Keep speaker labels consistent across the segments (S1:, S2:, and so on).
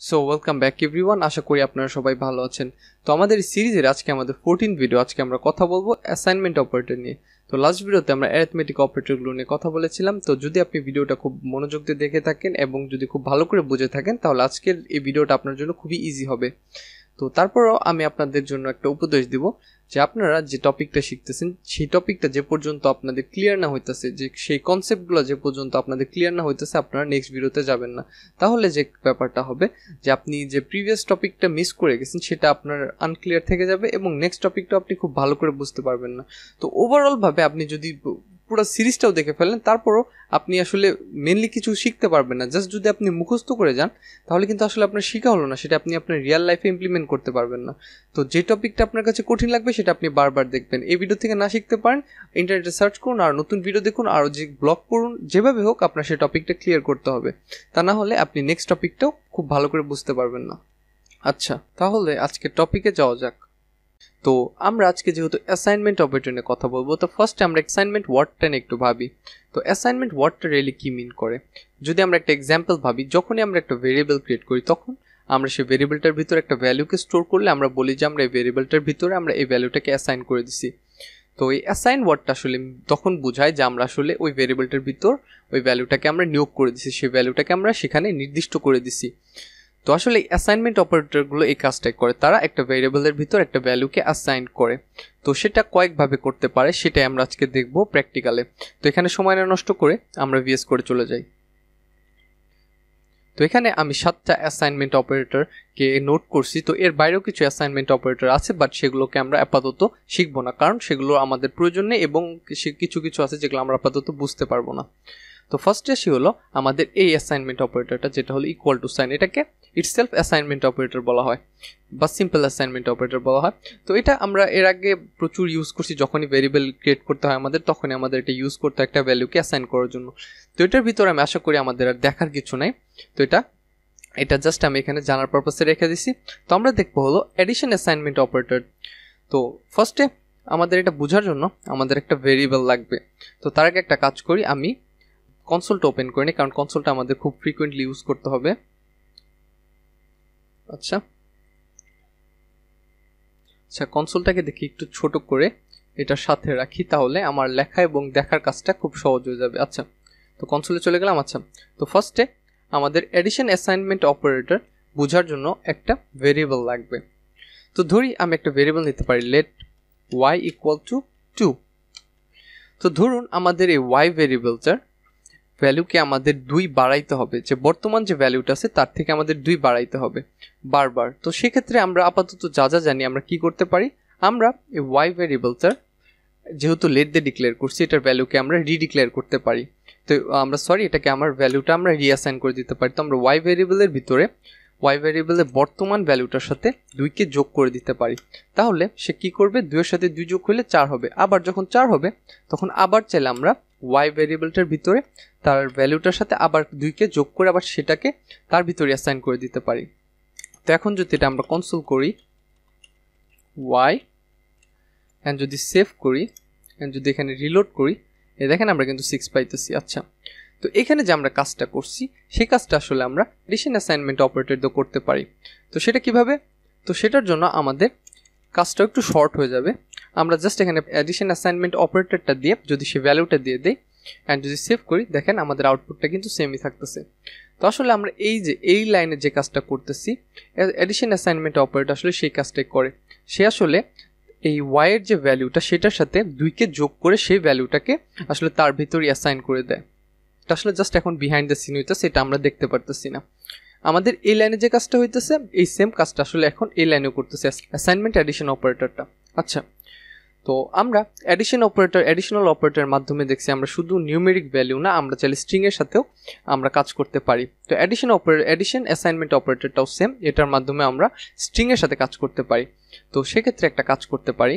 S1: So welcome back everyone আশা করি আপনারা সবাই ভালো আছেন। তো আমাদের সিরিজের আজকে আমাদের ফোরটিন ভিডিও আজকে আমরা কথা বলব অ্যাসাইনমেন্ট অপারেটর নিয়ে। তো লাস্ট ভিডিওতে আমরা অ্যারিথমেটিক অপারেটরগুলো নিয়ে কথা বলেছিলাম। তো যদি আপনি ভিডিওটা খুব মনোযোগ দিয়ে দেখে থাকেন এবং যদি খুব ভালো করে বুঝে থাকেন, তাহলে আজকের এই ভিডিওটা আপনার জন্য খুবই ইজি হবে। তো তারপরও আমি আপনাদের জন্য একটা উপদেশ দিব। যে আপনারা যে টপিকটা শিখতেছেন, সেই টপিকটা যে পর্যন্ত আপনাদের ক্লিয়ার না হইতেছে, যে সেই কনসেপ্টগুলো যে পর্যন্ত আপনাদের ক্লিয়ার না হইতেছে, আপনারা নেক্সট ভিডিওতে যাবেন না। তাহলে যে ব্যাপারটা হবে, যে আপনি যে প্রিভিয়াস টপিকটা মিস করে গেছেন, সেটা আপনার আনক্লিয়ার থেকে যাবে এবং নেক্সট টপিকটা আপনি খুব ভালো করে বুঝতে পারবেন না। তো ওভারঅলভাবে আপনি যদি পুরো সিরিজটাও দেখে ফেলেন তারপরও আপনি আসলে মেনলি কিছু শিখতে পারবেন না। জাস্ট যদি আপনি মুখস্থ করে যান, তাহলে কিন্তু আসলে আপনার শেখা হলো না। সেটা আপনি আপনার রিয়েল লাইফে ইমপ্লিমেন্ট করতে পারবেন না। তো যে টপিকটা আপনার কাছে কঠিন লাগবে, সেটা আপনি বারবার দেখবেন। এই ভিডিও থেকে না শিখতে পারেন ইন্টারনেটে সার্চ করুন আর নতুন ভিডিও দেখুন, আর যে ব্লগ করুন যেভাবে হোক আপনার সেই টপিকটা ক্লিয়ার করতে হবে। তা না হলে আপনি নেক্সট টপিকটাও খুব ভালো করে বুঝতে পারবেন না। আচ্ছা তাহলে আজকে টপিকে যাওয়া যাক। তো আমরা আজকে যেহেতু অ্যাসাইনমেন্ট অপারেটর নিয়ে কথা বলব, তো ফার্স্টে আমরা অ্যাসাইনমেন্ট ওয়ার্ডটা নিয়ে একটু ভাবি। তো অ্যাসাইনমেন্ট ওয়ার্ডটা রিয়েলি কী মিন করে? যদি আমরা একটা এক্সাম্পল ভাবি, যখনই আমরা একটা ভেরিয়েবল ক্রিয়েট করি, তখন আমরা সেই ভেরিয়েবলটার ভিতরে একটা ভ্যালুকে স্টোর করলে আমরা বলি যে আমরা এই ভেরিয়েবলটার ভিতরে আমরা এই ভ্যালুটাকে অ্যাসাইন করে দিছি। তো এই অ্যাসাইন ওয়ার্ডটা আসলে তখন বোঝায় যে আমরা আসলে ওই ভেরিয়েবলটার ভিতর ওই ভ্যালুটাকে আমরা নিয়োগ করে দিছি, সেই ভ্যালুটাকে আমরা সেখানে নির্দিষ্ট করে দিছি। তো আসলে অ্যাসাইনমেন্ট অপারেটরগুলো এই কাজটাই করে। তারা একটা ভেরিয়েবলের ভিতর একটা ভ্যালুকে অ্যাসাইন করে। তো সেটা কয়েকভাবে করতে পারে, সেটাই আমরা আজকে দেখব প্র্যাকটিক্যালে তো এখানে সময় নষ্ট করে আমরা ভিএস করে চলে যাই। তো এখানে আমি সাতটা অ্যাসাইনমেন্ট অপারেটরকে নোট করছি। তো এর বাইরেও কিছু অ্যাসাইনমেন্ট অপারেটর আছে বাট সেগুলোকে আমরা আপাতত শিখব না, কারণ সেগুলো আমাদের প্রয়োজন নেই এবং কিছু কিছু আছে যেগুলো আমরা আপাতত বুঝতে পারব না। তো ফার্স্ট আসি হলো আমাদের এই অ্যাসাইনমেন্ট অপারেটরটা যেটা হলো ইকুয়াল টু সাইন এটাকে ইটসেলফ অ্যাসাইনমেন্ট অপারেটর বলা হয়, বা সিম্পল অ্যাসাইনমেন্ট অপারেটর বলা হয়। তো এটা আমরা এর আগে প্রচুর ইউজ করছি, যখনই ভেরিয়েবল ক্রিয়েট করতে হয় আমাদের, তখনই আমাদের এটা ইউজ করতে একটা ভ্যালুকে অ্যাসাইন করার জন্য। তো এটার ভিতরে আমি আশা করি আমাদের আর দেখার কিছু নাই। তো এটা এটা জাস্ট আমি এখানে জানার পারপাসে রেখে দিছি। তো আমরা দেখব হলো এডিশন অ্যাসাইনমেন্ট অপারেটর তো ফার্স্টে আমাদের এটা বোঝার জন্য আমাদের একটা ভেরিয়েবল লাগবে। তো তার আগে একটা কাজ করি, আমি কনসোলটা ওপেন করে নিই কারণ কনসোলটা আমাদের খুব ফ্রিকোয়েন্টলি ইউজ করতে হবে। আচ্ছা। আচ্ছা কনসোলটাকে দেখি একটু ছোট করে এটার সাথে রাখি তাহলে আমার লেখা এবং দেখার কাজটা খুব সহজ হয়ে যাবে। আচ্ছা তো কনসোলে চলে গেলাম। আচ্ছা তো ফার্স্টে আমাদের এডিশন অ্যাসাইনমেন্ট অপারেটর বোঝার জন্য একটা ভেরিয়েবল লাগবে। তো ধরি আমি একটা ভেরিয়েবল নিতে পারি let Y equal to two তো ধরুন আমাদের এই ওয়াই ভেরিয়েবলটার ভ্যালুকে আমাদের দুই বাড়াইতে হবে। যে বর্তমান যে ভ্যালুটা আছে, তার থেকে আমাদের দুই বাড়াইতে হবে বারবার। তো সেক্ষেত্রে আমরা আপাতত যা যা জানি, আমরা কি করতে পারি? আমরা এই ওয়াই ভ্যারিয়েবলটার যেহেতু লেট দিয়ে ডিক্লেয়ার করছি, এটার ভ্যালুকে আমরা রিডিক্লেয়ার করতে পারি। তো আমরা সরি এটাকে আমার ভ্যালুটা আমরা রিঅ্যাসাইন করে দিতে পারি। তো আমরা ওয়াই ভ্যারিয়েবলের ভিতরে ওয়াই ভ্যারিয়েবলের বর্তমান ভ্যালুটার সাথে দুইকে যোগ করে দিতে পারি। তাহলে সে কি করবে? দুইয়ের সাথে দুই যোগ হলে চার হবে। আবার যখন চার হবে, তখন আবার চাইলে আমরা ওয়াই ভ্যারিয়েবলটার ভিতরে তার ভ্যালুটার সাথে আবার দুইকে যোগ করে আবার সেটাকে তার ভিতরে অ্যাসাইন করে দিতে পারি। তো এখন যদি এটা আমরা কনসোল করি ওয়াই অ্যান্ড যদি সেভ করি অ্যান্ড যদি এখানে রিলোড করি এ দেখেন আমরা কিন্তু সিক্স পাইতেছি। আচ্ছা তো এখানে যে আমরা কাজটা করছি, সেই কাজটা আসলে আমরা এডিশন অ্যাসাইনমেন্ট অপারেটর দিয়ে করতে পারি। তো সেটা কীভাবে? তো সেটার জন্য আমাদের কাজটা একটু শর্ট হয়ে যাবে। আমরা জাস্ট এখানে অ্যাডিশন অ্যাসাইনমেন্ট অপারেটরটা দিয়ে যদি সে ভ্যালুটা দিয়ে দেয় অ্যান্ড যদি সেভ করি, দেখেন আমাদের আউটপুটটা কিন্তু সেমই থাকতেছে। তো আসলে আমরা এই যে, এই লাইনে যে কাজটা করতেছি অ্যাডিশন অ্যাসাইনমেন্ট অপারেটর আসলে সেই কাজটাই করে। সে আসলে এই ওয়াইয়ের যে ভ্যালুটা সেটার সাথে দুইকে যোগ করে সেই ভ্যালুটাকে আসলে তার ভিতরে অ্যাসাইন করে দেয়। এটা আসলে জাস্ট এখন বিহাইন্ড দ্য সিন হইতেছে, এটা আমরা দেখতে পারতেছি না। আমাদের এই লাইনে যে কাজটা হইতেছে, এই সেম কাজটা আসলে এখন এই লাইনেও করতেছে অ্যাসাইনমেন্ট অ্যাডিশন অপারেটরটা আচ্ছা তো আমরা অ্যাডিশন অপারেটর অ্যাডিশনাল অপারেটরের মাধ্যমে দেখছি আমরা শুধু নিউমেরিক ভ্যালু না, আমরা চাইলে স্ট্রিংয়ের সাথেও আমরা কাজ করতে পারি। তো অ্যাডিশন অপারেটর অ্যাডিশন অ্যাসাইনমেন্ট অপারেটরটাও সেম এটার মাধ্যমে আমরা স্ট্রিংয়ের সাথে কাজ করতে পারি। তো সেক্ষেত্রে একটা কাজ করতে পারি।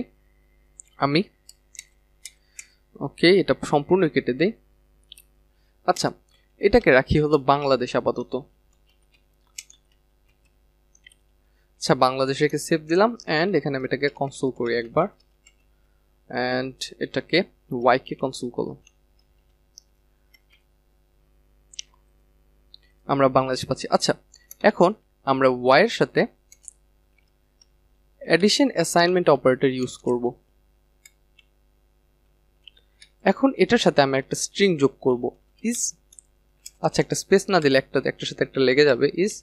S1: আমি ওকে এটা সম্পূর্ণ কেটে দেই। আচ্ছা এটাকে রাখি হলো বাংলাদেশ আপাতত। আচ্ছা বাংলাদেশকে সেভ দিলাম অ্যান্ড এখানে আমি এটাকে কনসোল করি একবার। অ্যান্ড এটাকে ওয়াইকে কনসোল করলাম। আমরা বাংলাদেশ পাচ্ছি। আচ্ছা এখন আমরা ওয়াইয়ের সাথে অ্যাডিশন অ্যাসাইনমেন্ট অপারেটর ইউজ করব। এখন এটার সাথে আমি একটা স্ট্রিং যোগ করব। ইজ আচ্ছা একটা স্পেস না দিলে একটা, একটার সাথে একটা লেগে যাবে ইজ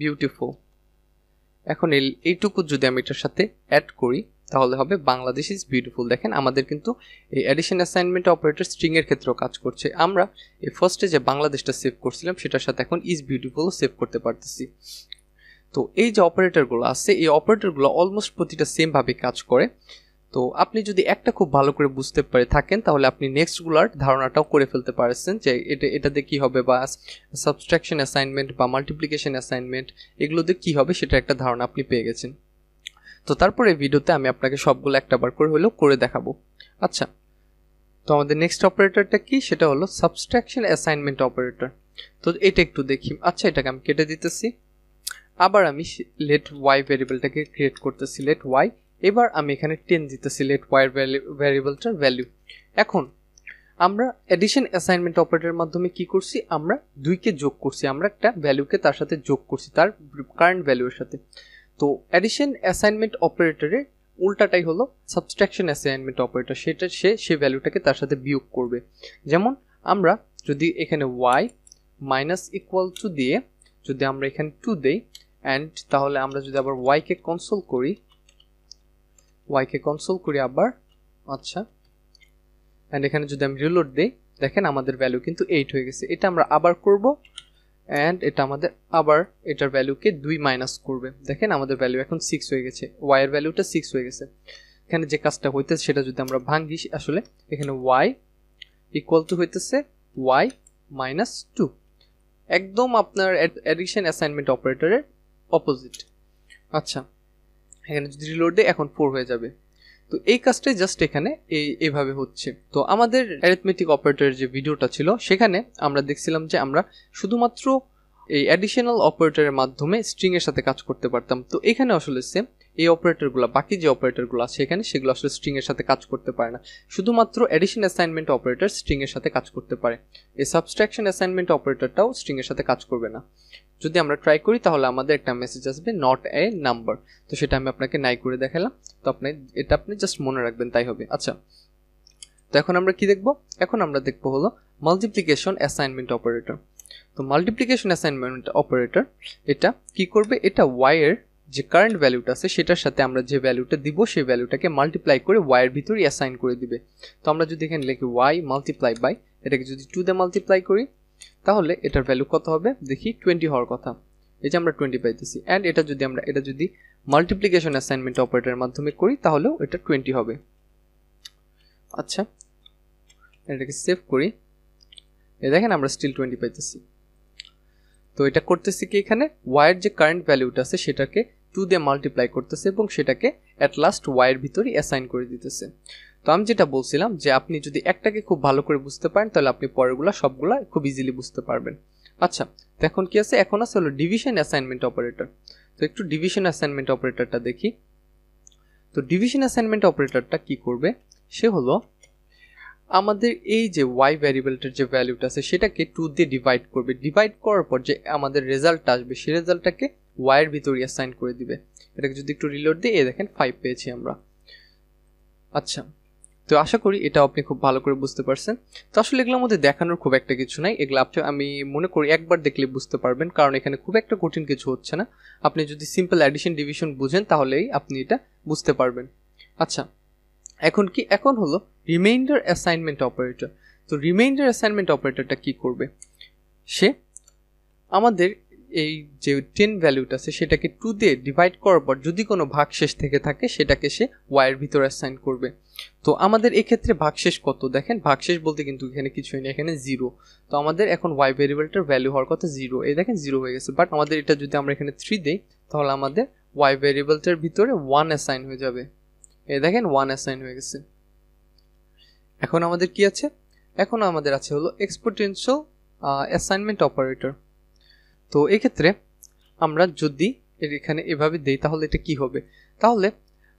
S1: বিউটিফুল এখন এইটুকু যদি আমি এটার সাথে অ্যাড করি, তাহলে হবে বাংলাদেশ ইজ বিউটিফুল দেখেন, আমাদের কিন্তু এই অ্যাডিশন অ্যাসাইনমেন্ট অপারেটর স্ট্রিং এর ক্ষেত্রেও কাজ করছে। আমরা এই ফার্স্টে যে বাংলাদেশটা সেভ করছিলাম, সেটার সাথে এখন ইজ বিউটিফুল সেভ করতে পারতেছি। তো এই যে অপারেটরগুলো আছে, এই অপারেটরগুলো অলমোস্ট প্রতিটা সেমভাবে কাজ করে। তো আপনি যদি একটা খুব ভালো করে বুঝতে পারে থাকেন, তাহলে আপনি নেক্সটগুলার ধারণাটাও করে ফেলতে পারছেন যে এটা এটাতে কী হবে বা সাবস্ট্রাকশন অ্যাসাইনমেন্ট বা মাল্টিপ্লিকেশন অ্যাসাইনমেন্ট এগুলোতে কী হবে সেটা একটা ধারণা আপনি পেয়ে গেছেন। তো তারপরে ভিডিওতে আমি আপনাকে সবগুলো একটা বার করে হলেও করে দেখাবো। আচ্ছা তো আমাদের নেক্সট অপারেটরটা কি? সেটা হলো সাবস্ট্রাকশন অ্যাসাইনমেন্ট অপারেটর তো এটা একটু দেখি। আচ্ছা এটাকে আমি কেটে দিতেছি। আবার আমি লেট ওয়াই ভ্যারিয়েবলটাকে ক্রিয়েট করতেছি। লেট ওয়াই এবার আমি এখানে টেন দিতেছি লেট ওয়াই ভ্যারিয়েবলটার ভ্যালু এখন, আমরা এডিশন অ্যাসাইনমেন্ট অপারেটরের মাধ্যমে কি করছি? আমরা দুইকে যোগ করছি। আমরা একটা ভ্যালুকে তার সাথে যোগ করছি, তার কারেন্ট ভ্যালুর সাথে। তো অ্যাডিশন অ্যাসাইনমেন্ট অপারেটরে উল্টাটাই হলো সাবস্ট্রাকশন অ্যাসাইনমেন্ট অপারেটর সেটা, সে সেই ভ্যালুটাকে তার সাথে বিয়োগ করবে। যেমন, আমরা যদি এখানে ওয়াই মাইনাস ইকুয়াল টু দিয়ে যদি আমরা এখানে টু দেই অ্যান্ড তাহলে আমরা যদি আবার ওয়াইকে কনসোল করি ওয়াইকে কনসোল করি আবার। আচ্ছা। অ্যান্ড এখানে যদি আমি রিলোড দিই, দেখেন আমাদের ভ্যালু কিন্তু এইট হয়ে গেছে। এটা আমরা আবার করব অ্যান্ড এটা আমাদের আবার এটার ভ্যালুকে দুই মাইনাস করবে। দেখেন আমাদের ভ্যালু এখন সিক্স হয়ে গেছে। ওয়াইয়ের ভ্যালুটা সিক্স হয়ে গেছে। এখানে যে কাজটা হইতেছে সেটা যদি আমরা ভাঙ্গি আসলে এখানে ওয়াই ইকুয়াল টু হইতেছে ওয়াই মাইনাস টু একদম আপনার অ্যাডিকশন অ্যাসাইনমেন্ট অপারেটরের অপোজিট আচ্ছা। এখানে যদি রিলোড দেয়, এখন ফোর হয়ে যাবে। তো এই কাজটাই জাস্ট এখানে এই, এভাবে হচ্ছে। তো আমাদের অ্যারিথমেটিক অপারেটরের যে ভিডিওটা ছিল, সেখানে আমরা দেখছিলাম যে আমরা শুধুমাত্র এই অ্যাডিশনাল অপারেটরের মাধ্যমে স্ট্রিংয়ের সাথে কাজ করতে পারতাম। তো এখানে আসলে সেম এই অপারেটরগুলো, বাকি যে অপারেটরগুলো আছে এখানে, সেগুলো আসলে স্ট্রিংয়ের সাথে কাজ করতে পারে না। শুধুমাত্র অ্যাডিশন অ্যাসাইনমেন্ট অপারেটর স্ট্রিংয়ের সাথে কাজ করতে পারে। এই সাবস্ট্রাকশন অ্যাসাইনমেন্ট অপারেটরটাও স্ট্রিংয়ের সাথে কাজ করবে না। যদি আমরা ট্রাই করি, তাহলে আমাদের একটা মেসেজ আসবে নট এ নাম্বার তো সেটা আমি আপনাকে নাই করে দেখালাম। তো আপনি, এটা আপনি জাস্ট মনে রাখবেন, তাই হবে। আচ্ছা। তো এখন আমরা কি দেখব? এখন আমরা দেখব হলো মাল্টিপ্লিকেশন অ্যাসাইনমেন্ট অপারেটর তো মাল্টিপ্লিকেশন অ্যাসাইনমেন্ট অপারেটর এটা কি করবে? এটা ওয়াইয়ের যে কারেন্ট ভ্যালুটা আছে, সেটার সাথে আমরা যে ভ্যালুটা দিব, সেই ভ্যালুটাকে মাল্টিপ্লাই করে ওয়াইয়ের ভিতরে অ্যাসাইন করে দিবে। তো আমরা যদি এখানে লিখি ওয়াই মাল্টিপ্লাই বাই এটাকে যদি টু দিয়ে মাল্টিপ্লাই করি, তাহলে এটার ভ্যালু কত হবে? দেখি টোয়েন্টি হওয়ার কথা। এই যে আমরা টোয়েন্টি পাইতেছি। অ্যান্ড এটা যদি আমরা, এটা যদি মাল্টিপ্লিকেশন অ্যাসাইনমেন্ট অপারেটরের মাধ্যমে করি, তাহলেও এটা টোয়েন্টি হবে। আচ্ছা এটাকে সেভ করি। এ দেখেন, আমরা স্টিল টোয়েন্টি পাইতেছি। তো এটা করতেছি কি এখানে? ওয়াইয়ের যে কারেন্ট ভ্যালুটা আছে, সেটাকে টু দিয়ে মাল্টিপ্লাই করতেছে এবং সেটাকে অ্যাট লাস্ট ওয়াইয়ের ভিতরে অ্যাসাইন করে দিতেছে। তো আমি যেটা বলছিলাম যে আপনি যদি একটাকে খুব ভালো করে বুঝতে পারেন, তাহলে আপনি পরেরগুলো সবগুলা খুব ইজিলি বুঝতে পারবেন। আচ্ছা তো এখন কি আছে? এখন আছে হলো ডিভিশন অ্যাসাইনমেন্ট অপারেটর তো একটু ডিভিশন অ্যাসাইনমেন্ট অপারেটরটা দেখি। তো ডিভিশন অ্যাসাইনমেন্ট অপারেটরটা কি করবে? সে হলো আমাদের এই যে ওয়াই ভ্যারিয়েবলটার যে ভ্যালুটা আছে, সেটাকে টু দিয়ে ডিভাইড করবে। ডিভাইড করার পর যে আমাদের রেজাল্টটা আসবে সেই রেজাল্টটাকে ওয়াইয়ের ভিতরে অ্যাসাইন করে দিবে। এটাকে যদি একটু রিলোড দিই এ দেখেন ফাইভ পেয়েছি আমরা। আচ্ছা তো আশা করি এটা আপনি খুব ভালো করে বুঝতে পারছেন। তো আসলে এগুলোর মধ্যে দেখানোর খুব একটা কিছু নাই। এগুলো আপনি, আমি মনে করি একবার দেখলে বুঝতে পারবেন, কারণ এখানে খুব একটা কঠিন কিছু হচ্ছে না। আপনি যদি সিম্পল অ্যাডিশন ডিভিশন বুঝেন, তাহলেই আপনি এটা বুঝতে পারবেন। আচ্ছা এখন কি? এখন হলো রিমাইন্ডার অ্যাসাইনমেন্ট অপারেটর তো রিমাইন্ডার অ্যাসাইনমেন্ট অপারেটরটা কি করবে? সে আমাদের এই যে টেন ভ্যালুটা আছে, সেটাকে টু দিয়ে ডিভাইড করার পর যদি কোনো ভাগ শেষ থেকে থাকে, সেটাকে সে ওয়াইয়ের ভিতরে অ্যাসাইন করবে। তো আমাদের এক্ষেত্রে ভাগশেষ কত? দেখেন ভাগশেষ বলতে কিন্তু এখানে কিছুই নেই, এখানে জিরো তো আমাদের এখন ওয়াই ভেরিয়েবলটার ভ্যালু হওয়ার কথা জিরো এই দেখেন জিরো হয়ে গেছে। বাট আমাদের এটা যদি আমরা এখানে থ্রি দিই, তাহলে আমাদের ওয়াই ভেরিয়েবলটার ভিতরে ওয়ান অ্যাসাইন হয়ে যাবে। এই দেখেন ওয়ান অ্যাসাইন হয়ে গেছে। এখন আমাদের কি আছে? এখন আমাদের আছে হলো এক্সপোটেন্সিয়াল অ্যাসাইনমেন্ট অপারেটর তো এক্ষেত্রে আমরা যদি এখানে এভাবে দিই, তাহলে এটা কি হবে? তাহলে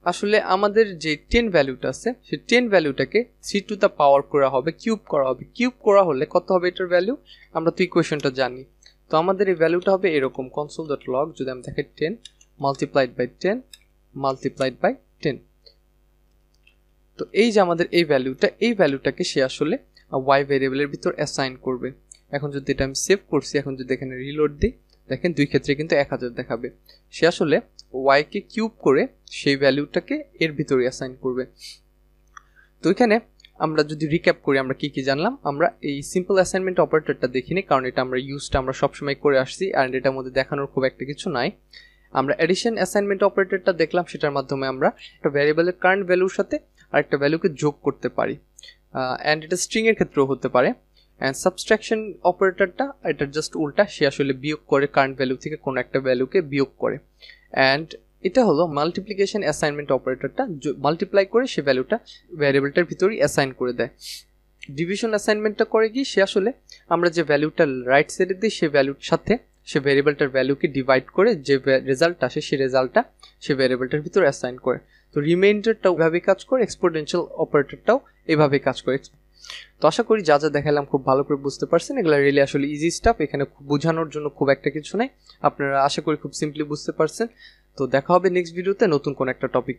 S1: আসলে আমাদের যে টেন ভ্যালুটা আছে, সেই টেন ভ্যালুটাকে থ্রি টু দ্য পাওয়ার করা হবে কিউব করা হবে। কিউব করা হলে কত হবে এটার ভ্যালু আমরা তো ইকুয়েশনটা জানি। তো আমাদের এই ভ্যালুটা হবে এরকম কনসোল ডট লগ যদি আমি দেখে ten multiplied by ten multiplied by ten তো এই যে আমাদের এই ভ্যালুটা এই ভ্যালুটাকে সে আসলে ওয়াই ভেরিয়েবলের ভিতর অ্যাসাইন করবে। এখন যদি এটা আমি সেভ করছি, এখন যদি এখানে রিলোড দিই, দেখেন দুই ক্ষেত্রে কিন্তু এক হাজার দেখাবে। সে আসলে ওয়াইকে কিউব করে সেই ভ্যালুটাকে এর ভিতরে অ্যাসাইন করবে। তো এখানে আমরা যদি রিক্যাপ করি, আমরা কি কি জানলাম? আমরা এই সিম্পল অ্যাসাইনমেন্ট অপারেটরটা দেখিনি, কারণ এটা আমরা ইউজটা আমরা সবসময় করে আসছি অ্যান্ড এটার মধ্যে দেখানোর খুব একটা কিছু নাই। আমরা এডিশন অ্যাসাইনমেন্ট অপারেটরটা দেখলাম, সেটার মাধ্যমে আমরা একটা ভ্যারিয়েবলের কারেন্ট ভ্যালুর সাথে আরেকটা ভ্যালুকে যোগ করতে পারি। অ্যান্ড এটা স্ট্রিংয়ের ক্ষেত্রেও হতে পারে। অ্যান্ড সাবস্ট্রাকশন অপারেটরটা এটা জাস্ট উল্টা, সে আসলে বিয়োগ করে কারেন্ট ভ্যালু থেকে কোনো একটা ভ্যালুকে বিয়োগ করে। অ্যান্ড এটা হলো মাল্টিপ্লিকেশন অ্যাসাইনমেন্ট অপারেটরটা মাল্টিপ্লাই করে সে ভ্যালুটা ভ্যারিয়েবলটার ভিতরেই অ্যাসাইন করে দেয়। ডিভিশন অ্যাসাইনমেন্টটা করে কি সে আসলে আমরা যে ভ্যালুটা রাইট সাইডে দিই, সে ভ্যালুর সাথে সে ভ্যারিয়েবলটার ভ্যালুকে ডিভাইড করে যে রেজাল্ট আসে সেই রেজাল্টটা সে ভ্যারিয়েবলটার ভিতরে অ্যাসাইন করে। তো রিমাইন্ডারটাও ওইভাবে কাজ করে এক্সপোর্টেন্সিয়াল অপারেটরটাও এভাবে কাজ করে। তো আশা করি যা যা দেখালাম খুব ভালো করে বুঝতে পারছেন। এগুলো রিয়েলি আসলে ইজি স্টাফ এখানে বোঝানোর জন্য খুব একটা কিছু নেই। আপনারা আশা করি খুব সিম্পলি বুঝতে পারছেন। তো দেখা হবে নেক্সট ভিডিওতে নতুন কোন একটা টপিক